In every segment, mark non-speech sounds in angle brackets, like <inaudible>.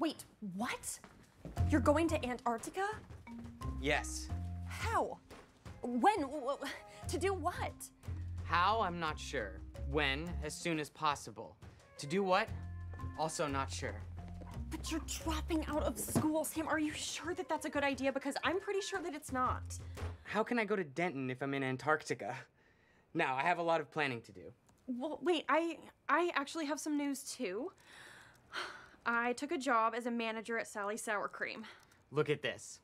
Wait, what? You're going to Antarctica? Yes. How? When? To do what? How? I'm not sure. When? As soon as possible. To do what? Also not sure. But you're dropping out of school, Sam. Are you sure that that's a good idea? Because I'm pretty sure that it's not. How can I go to Denton if I'm in Antarctica? Now, I have a lot of planning to do. Well, wait, I I actually have some news too. I took a job as a manager at Sally Sour Cream. Look at this.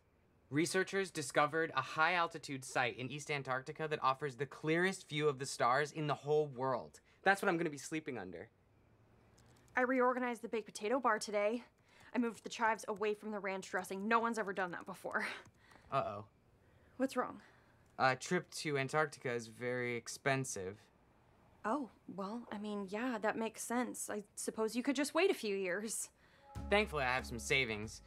Researchers discovered a high altitude site in East Antarctica that offers the clearest view of the stars in the whole world. That's what I'm gonna be sleeping under. I reorganized the baked potato bar today. I moved the chives away from the ranch dressing. No one's ever done that before. Uh oh. What's wrong? A trip to Antarctica is very expensive. Oh, well, I mean, yeah, that makes sense. I suppose you could just wait a few years. Thankfully, I have some savings.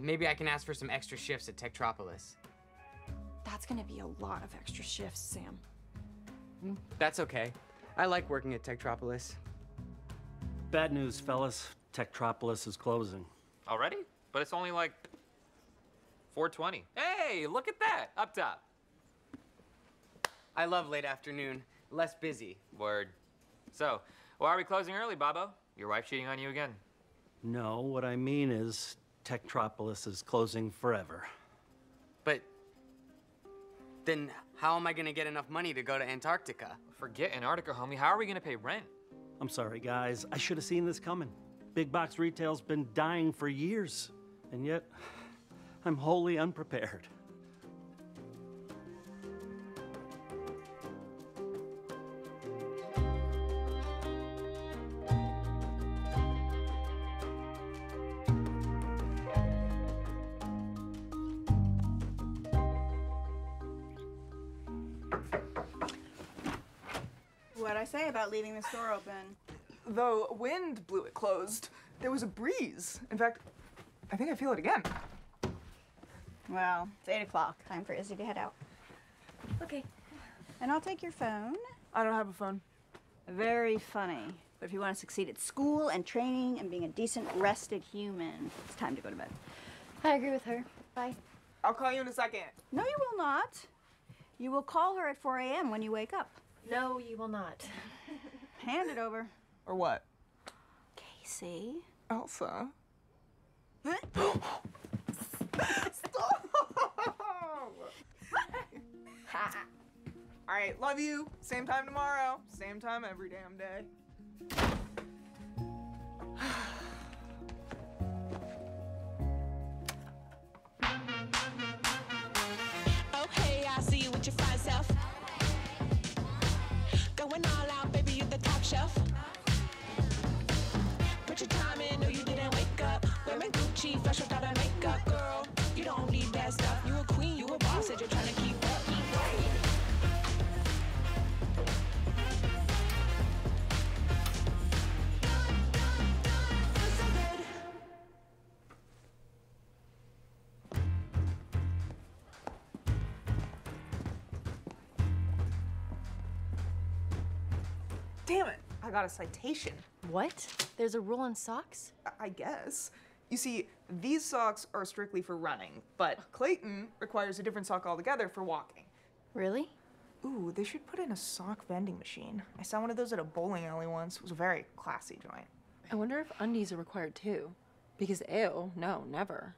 Maybe I can ask for some extra shifts at Techtropolis. That's gonna be a lot of extra shifts, Sam. That's okay. I like working at Techtropolis. Bad news, fellas. Techtropolis is closing. Already? But it's only like 420. Hey, look at that up top. I love late afternoon. Less busy. Word. So, why are we closing early, Bobo? Your wife cheating on you again? No, what I mean is Techtropolis is closing forever. But then how am I gonna get enough money to go to Antarctica? Forget Antarctica, homie. How are we gonna pay rent? I'm sorry, guys. I should have seen this coming. Big box retail's been dying for years, and yet <sighs> I'm wholly unprepared. About leaving this door open? Though wind blew it closed. There was a breeze. In fact, I think I feel it again. Well, it's 8 o'clock. Time for Izzy to head out. Okay. And I'll take your phone. I don't have a phone. Very funny. But if you want to succeed at school and training and being a decent, rested human, it's time to go to bed. I agree with her. Bye. I'll call you in a second. No, you will not. You will call her at 4 a.m. when you wake up. No, you will not. <laughs> Hand it over. Or what? Casey. Elsa. <laughs> All right, love you. Same time tomorrow. Same time every damn day. Up. Wearing Gucci, fresh without a makeup, girl. You don't need that stuff. You a queen, you a boss, said you're trying to keep up. So good. Damn it! I got a citation. What? There's a rule on socks? I- I guess. You see, these socks are strictly for running, but oh. Clayton requires a different sock altogether for walking. Really? Ooh, they should put in a sock vending machine. I saw one of those at a bowling alley once. It was a very classy joint. I wonder if undies are required too. Because ew, no, never.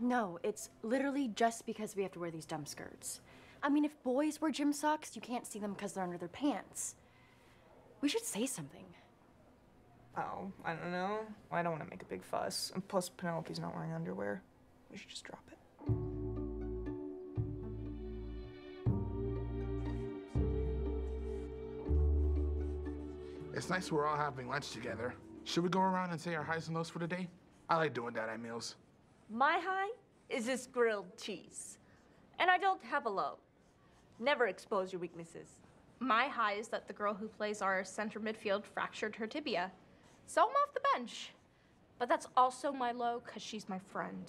No, it's literally just because we have to wear these dumb skirts. I mean, if boys wear gym socks, you can't see them because they're under their pants. We should say something. Oh, I don't know. I don't want to make a big fuss. And plus, Penelope's not wearing underwear. We should just drop it. It's nice we're all having lunch together. Should we go around and say our highs and lows for the day? I like doing that at meals. My high is this grilled cheese. And I don't have a low. Never expose your weaknesses. My high is that the girl who plays our center midfield fractured her tibia. So I'm off the bench. But that's also my low because she's my friend.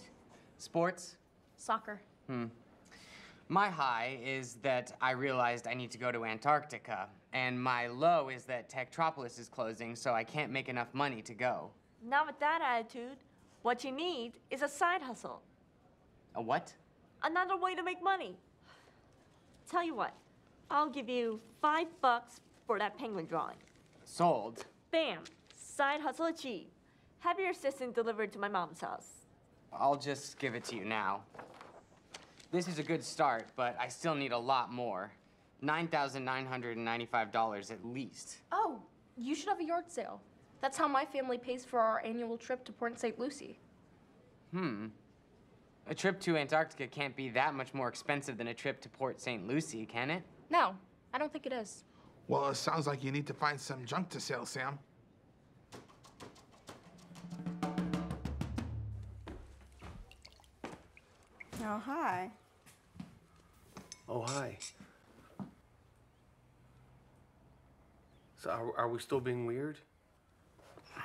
Sports? Soccer. Hmm. My high is that I realized I need to go to Antarctica. And my low is that Techtropolis is closing, so I can't make enough money to go. Not with that attitude. What you need is a side hustle, A what? another way to make money. Tell you what, I'll give you five bucks for that penguin drawing. Sold. Bam! Side hustle achieved. Have your assistant delivered to my mom's house. I'll just give it to you now. This is a good start, but I still need a lot more. $9,995 at least. Oh, you should have a yard sale. That's how my family pays for our annual trip to Port St. Lucie. Hmm. A trip to Antarctica can't be that much more expensive than a trip to Port St. Lucie, can it? No, I don't think it is. Well, it sounds like you need to find some junk to sell, Sam. Oh, hi. Oh, hi. So are, are we still being weird?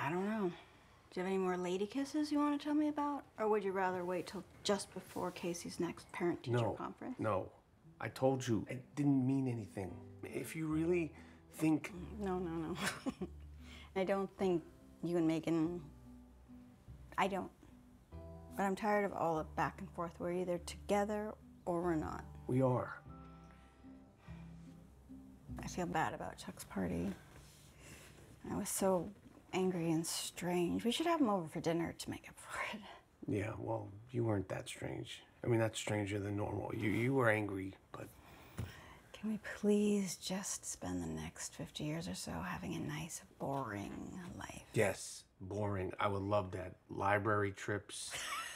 I don't know. Do you have any more lady kisses you want to tell me about? Or would you rather wait till just before Casey's next parent teacher no. conference? No. I told you, it didn't mean anything. If you really think. Mm, no, no, no. <laughs> I don't think you and Megan. I don't. But I'm tired of all the back and forth. We're either together or we're not. We are. I feel bad about Chuck's party. I was so angry and strange. We should have him over for dinner to make up for it. Yeah, well, you weren't that strange. I mean, that's stranger than normal. You, you were angry, but Can we please just spend the next 50 years or so having a nice, boring life? yes, boring. I would love that. Library trips,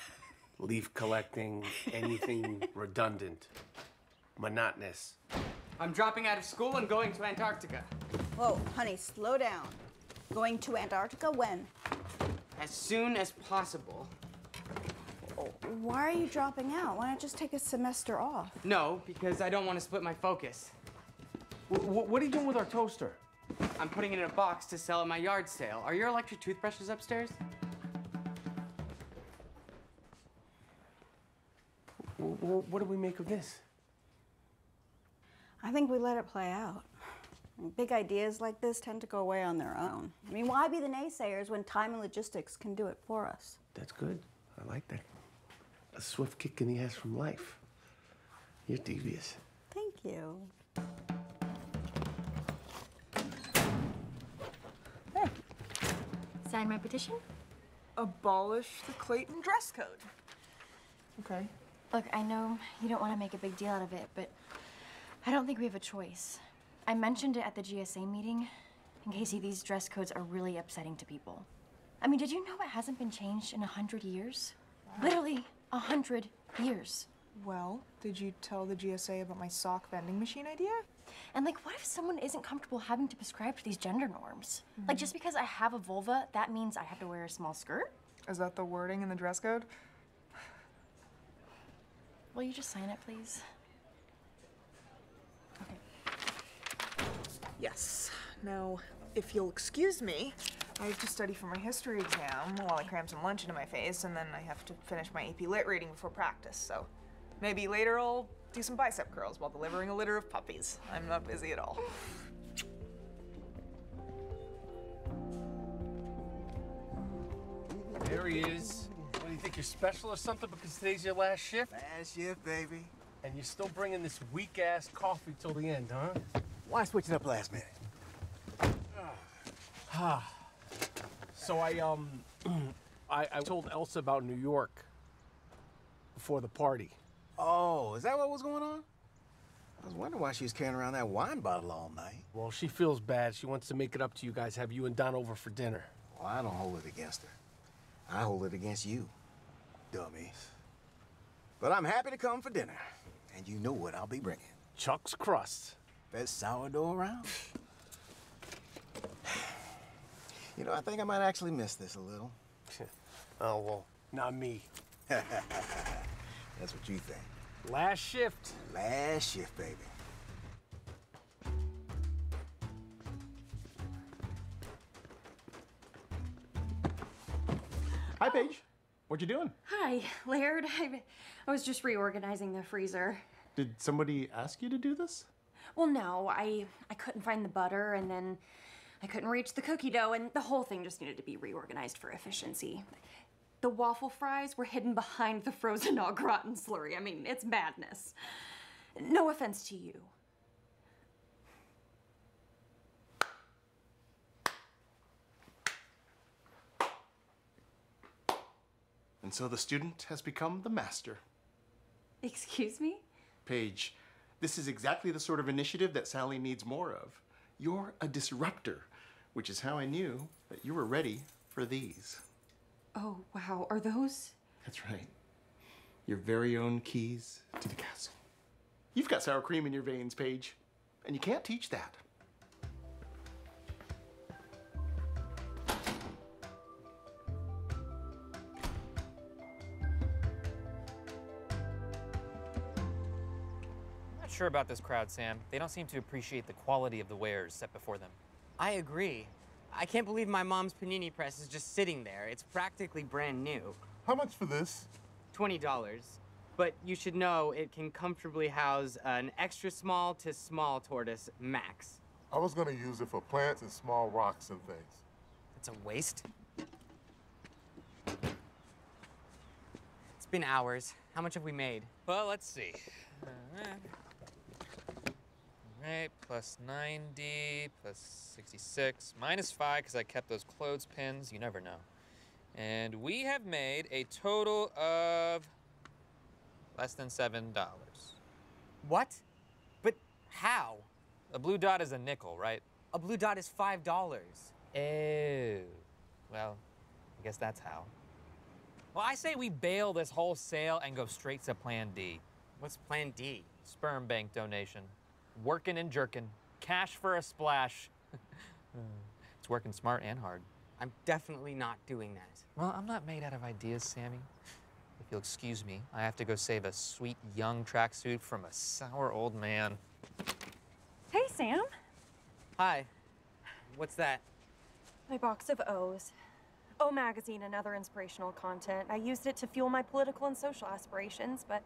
<laughs> leaf collecting, anything redundant, monotonous. I'm dropping out of school and going to Antarctica. Whoa, honey, slow down. Going to Antarctica when? As soon as possible. Why are you dropping out? Why not just take a semester off? No, because I don't want to split my focus. what are you doing with our toaster? I'm putting it in a box to sell at my yard sale. Are your electric toothbrushes upstairs? W- w- what do we make of this? I think we let it play out. Big ideas like this tend to go away on their own. I mean, why be the naysayers when time and logistics can do it for us? That's good. I like that. A swift kick in the ass from life. You're devious. Thank you. Sign my petition? Abolish the Clayton dress code. Okay. Look, I know you don't want to make a big deal out of it, but I don't think we have a choice. I mentioned it at the GSA meeting. And Casey, these dress codes are really upsetting to people. I mean, did you know it hasn't been changed in a hundred years? Literally a hundred years. Well, did you tell the GSA about my sock vending machine idea? And like, what if someone isn't comfortable having to prescribe to these gender norms? Like, just mm-hmm. because I have a vulva, that means I have to wear a small skirt? Is that the wording in the dress code? Will you just sign it, please? Okay. Yes. Now, if you'll excuse me, I have to study for my history exam while I cram some lunch into my face, and then I have to finish my AP Lit reading before practice, so maybe later I'll do some bicep curls while delivering a litter of puppies. I'm not busy at all. There he is. What do you think? You're special or something because today's your last shift? Last shift, baby. And you're still bringing this weak ass coffee till the end, huh? Why switch it up last minute? Ah. so I um <clears throat> I, I told Elsa about New York before the party. Oh, is that what was going on? I was wondering why she was carrying around that wine bottle all night. Well, she feels bad. She wants to make it up to you guys, have you and Don over for dinner. Well, I don't hold it against her. I hold it against you, dummy. But I'm happy to come for dinner. And you know what I'll be bringing. Chuck's crust. Best sourdough around. <sighs> You know, I think I might actually miss this a little. <laughs> oh, well, not me. <laughs> That's what you think. Last shift. Last shift, baby. Hi, Paige. What you doing? Hi, Laird. <laughs> I, I was just reorganizing the freezer. Did somebody ask you to do this? Well, no, I I couldn't find the butter, and then I couldn't reach the cookie dough, and the whole thing just needed to be reorganized for efficiency. The waffle fries were hidden behind the frozen <laughs> au gratin slurry. I mean, it's madness. No offense to you. And so the student has become the master. Excuse me? Paige, this is exactly the sort of initiative that Sally needs more of. You're a disruptor, which is how I knew that you were ready for these. Oh, wow. Are those? That's right. Your very own keys to the castle. You've got sour cream in your veins, Paige, and you can't teach that. I'm not sure about this crowd, Sam. They don't seem to appreciate the quality of the wares set before them. I agree. I can't believe my mom's panini press is just sitting there. It's practically brand new. How much for this? $20. But you should know it can comfortably house an extra small to small tortoise max. I was gonna use it for plants and small rocks and things. It's a waste. It's been hours. How much have we made? Well, let's see. Uh, Alright, plus 90, plus 66, minus 5 because I kept those clothespins. You never know. And we have made a total of less than $7. What? But how? A blue dot is a nickel, right? A blue dot is $5. Oh. Well, I guess that's how. Well, I say we bail this whole sale and go straight to Plan D. What's Plan D? Sperm bank donation. Working and jerking. Cash for a splash. <laughs> it's working smart and hard. I'm definitely not doing that. Well, I'm not made out of ideas, Sammy. If you'll excuse me, I have to go save a sweet young tracksuit from a sour old man. Hey, Sam. Hi. What's that? My box of O's. O Magazine and other inspirational content. I used it to fuel my political and social aspirations, but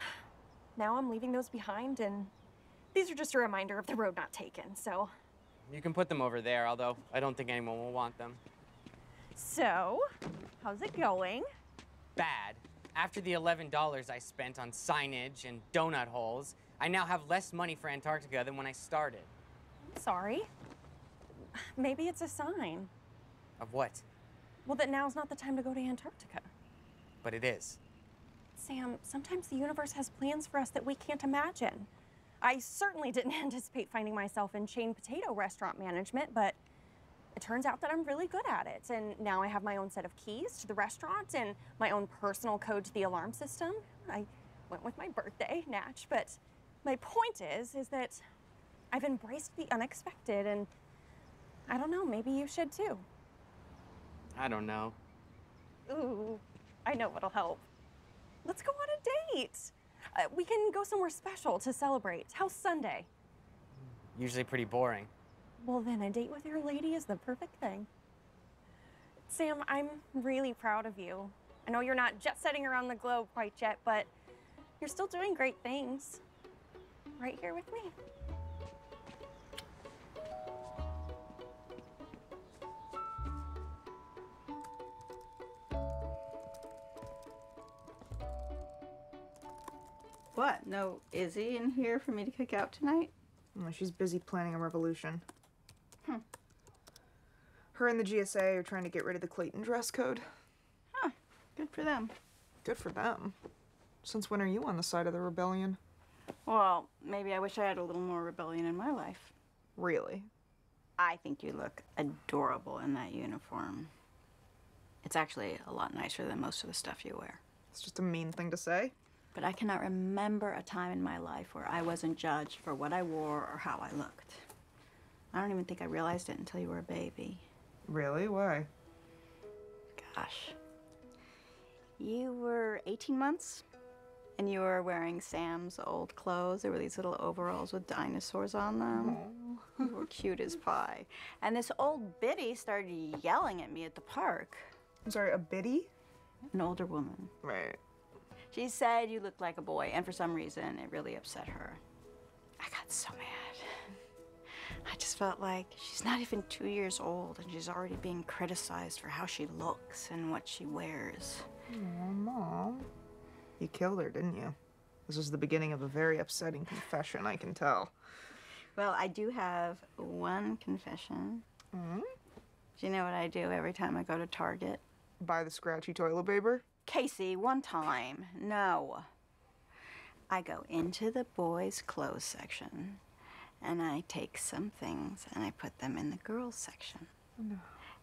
<sighs> now I'm leaving those behind, and these are just a reminder of the road not taken, so. You can put them over there, although I don't think anyone will want them. So, how's it going? Bad. After the $11 I spent on signage and donut holes, I now have less money for Antarctica than when I started. I'm sorry. Maybe it's a sign. Of what? Well, that now's not the time to go to Antarctica. But it is. Sam, sometimes the universe has plans for us that we can't imagine. I certainly didn't <laughs> anticipate finding myself in chain potato restaurant management, but it turns out that I'm really good at it. And now I have my own set of keys to the restaurant and my own personal code to the alarm system. I went with my birthday, Natch, but my point is, is that I've embraced the unexpected and I don't know, maybe you should too. I don't know. Ooh, I know what'll help. Let's go on a date. Uh, we can go somewhere special to celebrate. How's Sunday? Usually pretty boring. Well, then a date with your lady is the perfect thing. Sam, I'm really proud of you. I know you're not jet setting around the globe quite yet, but you're still doing great things. Right here with me. What? No Izzy in here for me to kick out tonight? Oh, she's busy planning a revolution. Hmm. Her and the GSA are trying to get rid of the Clayton dress code. Huh. Good for them. Good for them. Since when are you on the side of the rebellion? Well, maybe I wish I had a little more rebellion in my life. Really? I think you look adorable in that uniform. It's actually a lot nicer than most of the stuff you wear. It's just a mean thing to say. But I cannot remember a time in my life where I wasn't judged for what I wore or how I looked. I don't even think I realized it until you were a baby. Really? Why? Gosh. You were 18 months and you were wearing Sam's old clothes. There were these little overalls with dinosaurs on them. <laughs> You were cute as pie. And this old biddy started yelling at me at the park. I'm sorry, a biddy? An older woman. Right. She said you looked like a boy, and for some reason, it really upset her. I got so mad. I just felt like she's not even two years old and she's already being criticized for how she looks and what she wears. Aw, Mom. You killed her, didn't you? This was the beginning of a very upsetting confession, I can tell. Well, I do have one confession. Mm? Do you know what I do every time I go to Target? Buy the scratchy toilet paper? Casey, one time. No. I go into the boys' clothes section and I take some things and I put them in the girls' section. No.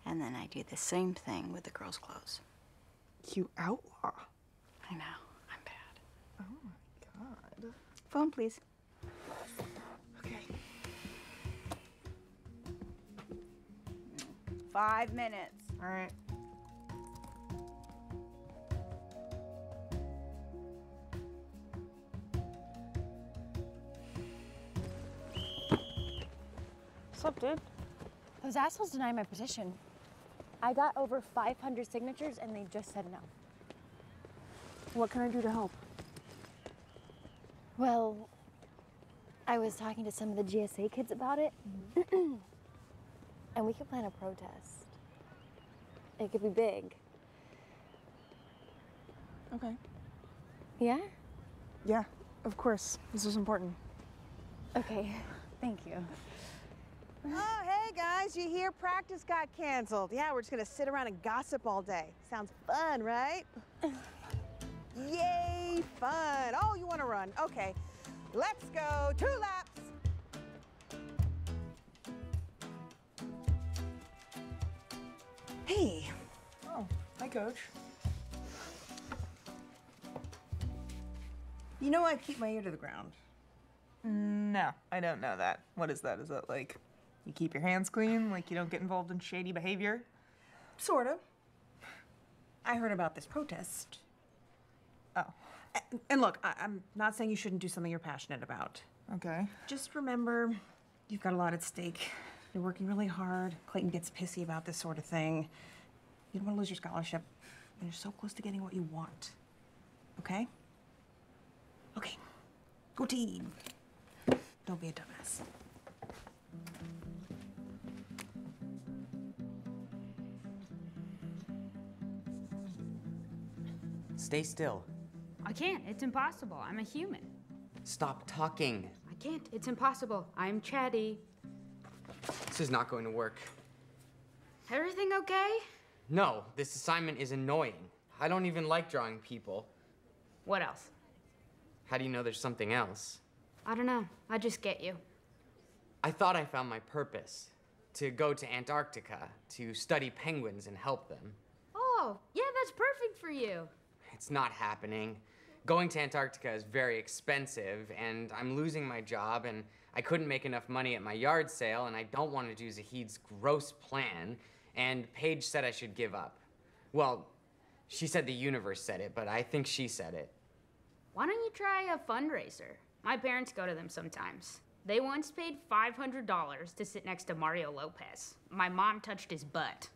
And then I do the same thing with the girls' clothes. You outlaw. I know. I'm bad. Oh my god. Phone, please. Okay. Five minutes. All right. What's up, dude? Those assholes denied my petition. I got over 500 signatures and they just said no. What can I do to help? Well, I was talking to some of the GSA kids about it, <clears throat> and we could plan a protest. It could be big. Okay. Yeah? Yeah, of course. This is important. Okay, thank you. Oh, hey guys, you hear practice got canceled. Yeah, we're just gonna sit around and gossip all day. Sounds fun, right? <laughs> Yay, fun. Oh, you wanna run? Okay, let's go. Two laps. Hey. Oh, hi, coach. You know I keep my ear to the ground. No, I don't know that. What is that? Is that like you keep your hands clean, like you don't get involved in shady behavior? Sort of. I heard about this protest. Oh. And look, I- I'm not saying you shouldn't do something you're passionate about. Okay. Just remember, you've got a lot at stake. You're working really hard. Clayton gets pissy about this sort of thing. You don't want to lose your scholarship. And you're so close to getting what you want. Okay? Okay. Go team. Don't be a dumbass. Stay still. I can't. It's impossible. I'm a human. Stop talking. I can't. It's impossible. I'm chatty. This is not going to work. Everything okay? No, this assignment is annoying. I don't even like drawing people. What else? How do you know there's something else? I don't know. I just get you. I thought I found my purpose to go to Antarctica to study penguins and help them. Oh, yeah, that's perfect for you. It's not happening. Going to Antarctica is very expensive, and I'm losing my job, and I couldn't make enough money at my yard sale, and I don't want to do Zahid's gross plan, and Paige said I should give up. Well, she said the universe said it, but I think she said it. Why don't you try a fundraiser? My parents go to them sometimes. They once paid $500 to sit next to Mario Lopez. My mom touched his butt.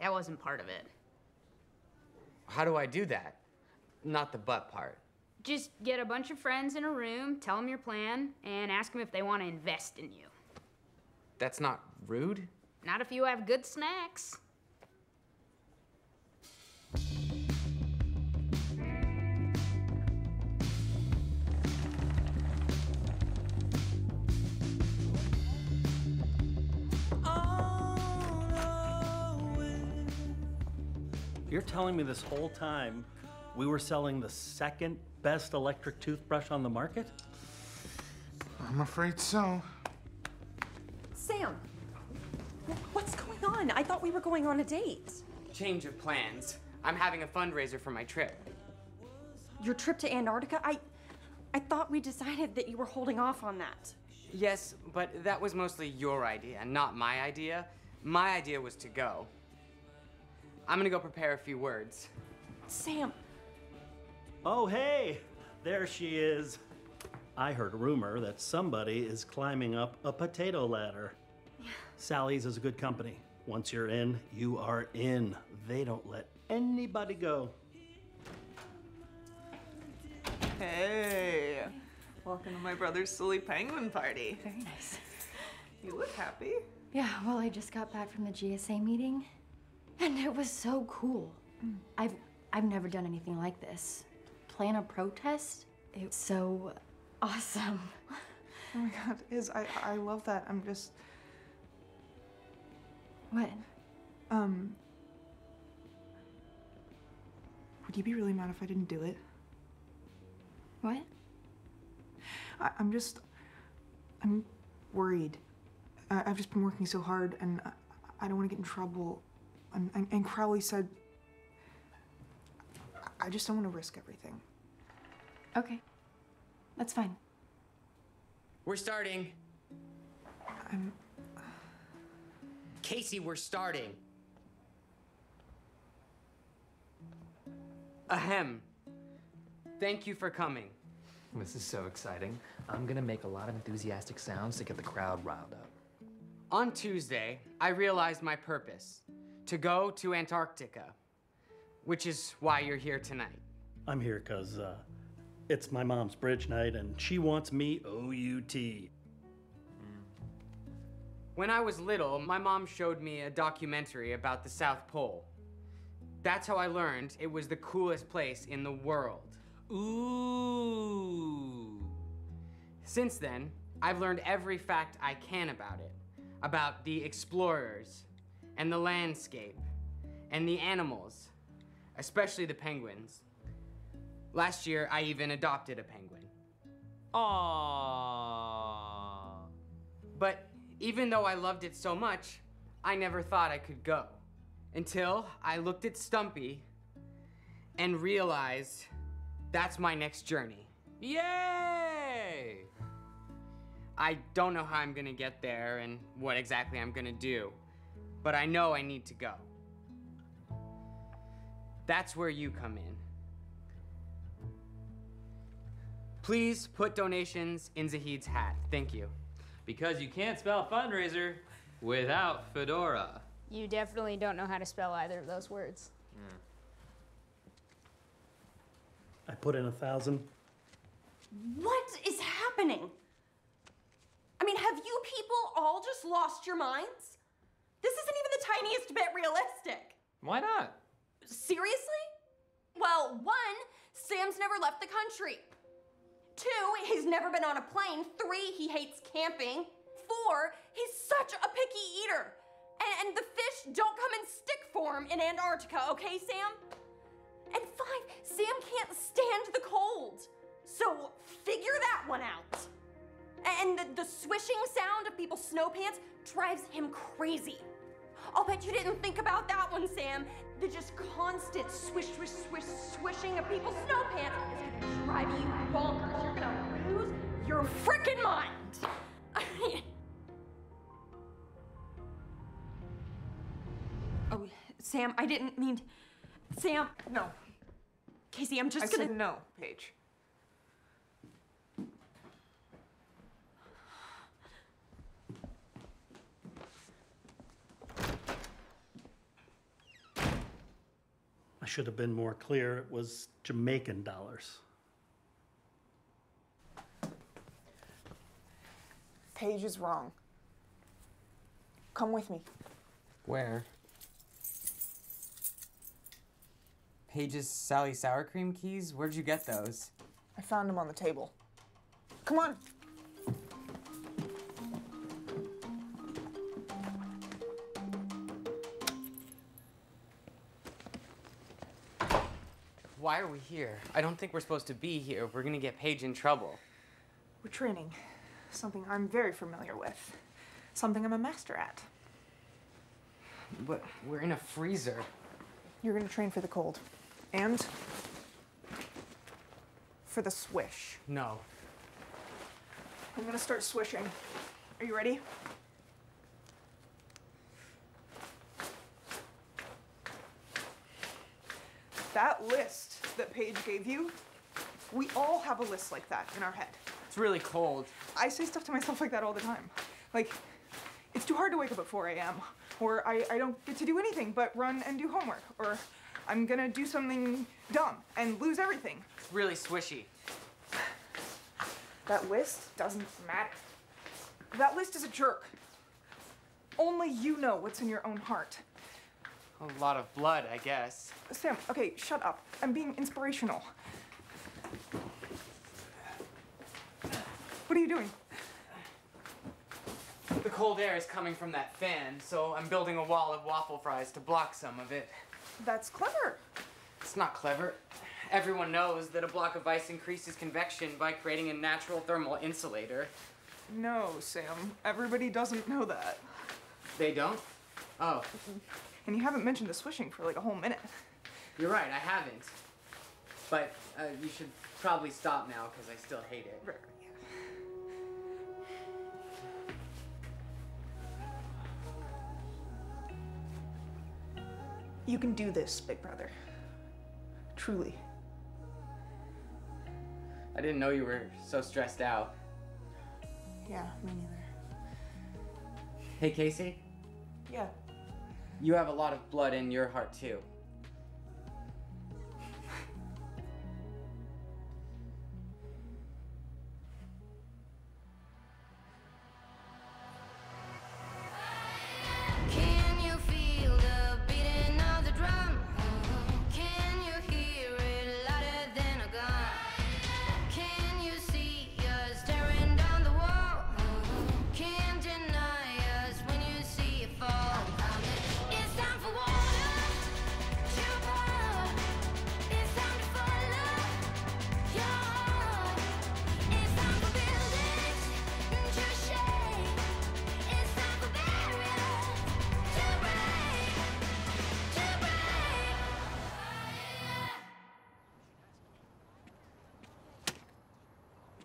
That wasn't part of it. How do I do that? Not the butt part. Just get a bunch of friends in a room, tell them your plan, and ask them if they want to invest in you. That's not rude. Not if you have good snacks. You're telling me this whole time we were selling the second best electric toothbrush on the market? I'm afraid so. Sam, what's going on? I thought we were going on a date. Change of plans. I'm having a fundraiser for my trip. Your trip to Antarctica? I I thought we decided that you were holding off on that. Yes, but that was mostly your idea, not my idea. My idea was to go. I'm gonna go prepare a few words. Sam. Oh, hey, there she is. I heard a rumor that somebody is climbing up a potato ladder. Sally's is a good company. Once you're in, you are in. They don't let anybody go. Hey. Welcome to my brother's silly penguin party. Very nice. You look happy. Yeah, well, I just got back from the GSA meeting, and it was so cool. I've I've never done anything like this. Plan a protest? It's so awesome. Oh my god, Iz, I I love that. I'm just What? um Would you be really mad if I didn't do it? What? I, I'm just I'm worried. I, I've just been working so hard and I, I don't want to get in trouble. And, and, and Crowley said I- I just don't want to risk everything. Okay. That's fine. We're starting. I'm. Casey, we're starting. Ahem. Thank you for coming. This is so exciting. I'm gonna make a lot of enthusiastic sounds to get the crowd riled up. On Tuesday, I realized my purpose to go to Antarctica, which is why you're here tonight. I'm here because uh, it's my mom's bridge night and she wants me OUT. When I was little, my mom showed me a documentary about the South Pole. That's how I learned it was the coolest place in the world. Ooh. Since then, I've learned every fact I can about it about the explorers, and the landscape, and the animals, especially the penguins. Last year, I even adopted a penguin. Aww. But even though I loved it so much, I never thought I could go. Until I looked at Stumpy and realized that's my next journey. Yay! I don't know how I'm gonna get there and what exactly I'm gonna do, but I know I need to go. That's where you come in. Please put donations in Zahid's hat. Thank you. Because you can't spell fundraiser without Fedora. You definitely don't know how to spell either of those words. I put in a thousand. What is happening? I mean, have you people all just lost your minds? This isn't even the tiniest bit realistic. Why not? Seriously? Well, one, Sam's never left the country. Two, he's never been on a plane. Three, he hates camping. Four, he's such a picky eater. And, and the fish don't come in stick form in Antarctica, okay, Sam? And five, Sam can't stand the cold. So figure that one out. And the, the swishing sound of people's snow pants drives him crazy. I'll bet you didn't think about that one, Sam. The just constant swish, swish, swish, swishing of people's snow pants is gonna drive you bonkers. You're gonna lose your frickin' mind. <laughs> oh, Sam, I didn't mean. Sam. No. Casey, I'm just I gonna. said no, Paige. Should have been more clear. It was Jamaican dollars. Paige is wrong. Come with me. Where? Paige's Sally sour cream keys? Where'd you get those? I found them on the table. Come on. Why are we here? I don't think we're supposed to be here. We're gonna get Paige in trouble. We're training. Something I'm very familiar with. Something I'm a master at. But we're in a freezer. You're gonna train for the cold. And for the swish. No. I'm gonna start swishing. Are you ready? That list that Paige gave you, we all have a list like that in our head. It's really cold. I say stuff to myself like that all the time. Like, it's too hard to wake up at 4 a.m. Or I, I don't get to do anything but run and do homework. Or I'm gonna do something dumb and lose everything. It's really swishy. That list doesn't matter. That list is a jerk. Only you know what's in your own heart. A lot of blood, I guess. Sam, okay, shut up. I'm being inspirational. What are you doing? The cold air is coming from that fan, so I'm building a wall of waffle fries to block some of it. That's clever. It's not clever. Everyone knows that a block of ice increases convection by creating a natural thermal insulator. No, Sam. Everybody doesn't know that. They don't? Oh, And you haven't mentioned the swishing for like a whole minute. you're right, I haven't. But uh, you should probably stop now because I still hate it. You can do this, big brother. Truly. I didn't know you were so stressed out. Yeah, me neither. Hey, Casey, Yeah. You have a lot of blood in your heart, too.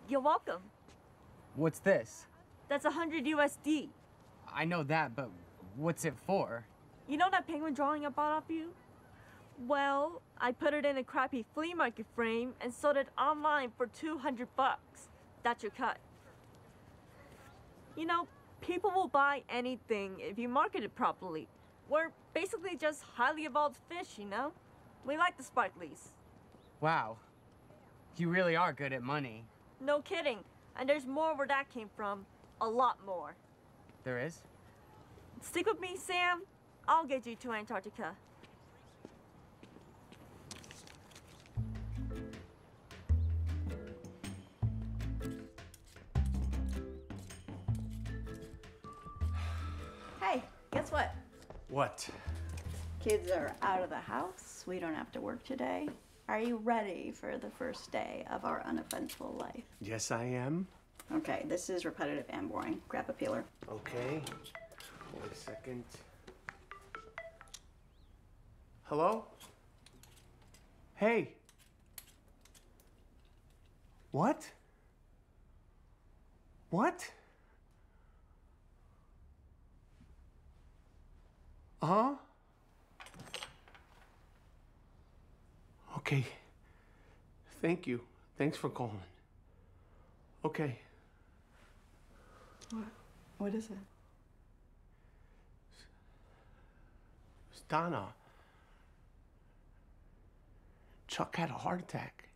You're welcome. What's this? That's 100 USD. I know that, but what's it for? You know that penguin drawing I bought off you? Well, I put it in a crappy flea market frame and sold it online for 200 bucks. That's your cut. You know, people will buy anything if you market it properly. We're basically just highly evolved fish, you know? We like the sparklies. Wow. You really are good at money. No kidding. And there's more where that came from. A lot more. There is? Stick with me, Sam. I'll get you to Antarctica. <sighs> Hey, guess what? What? Kids are out of the house. We don't have to work today. Are you ready for the first day of our uneventful life? Yes, I am. Okay, this is repetitive and boring. Grab a peeler. Okay. Wait a second. Hello? Hey. What? What? Uh huh? Okay. Thank you. Thanks for calling. Okay. What? What is it? It's Donna. Chuck had a heart attack.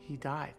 He died.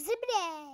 Bugs e